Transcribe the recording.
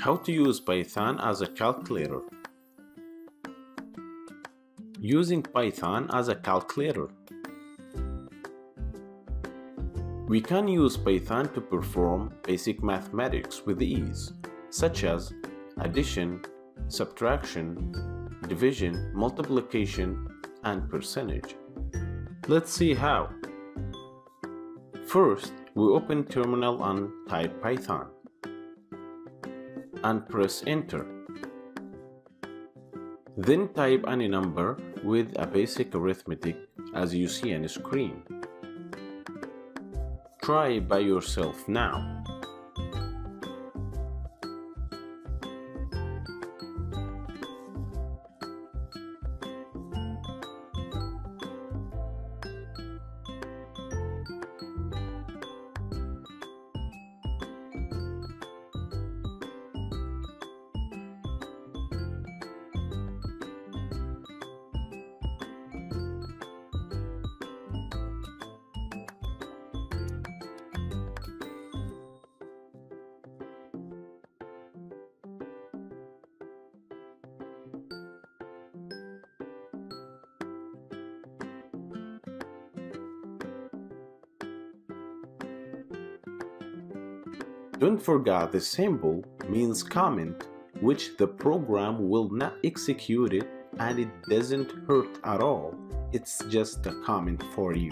How to use Python as a calculator. Using Python as a calculator. We can use Python to perform basic mathematics with ease, such as addition, subtraction, division, multiplication, and percentage. Let's see how. First, we open terminal and type Python and press enter. Then type any number with a basic arithmetic as you see on screen. Try by yourself now. Don't forget the symbol means comment, which the program will not execute it and it doesn't hurt at all. It's just a comment for you.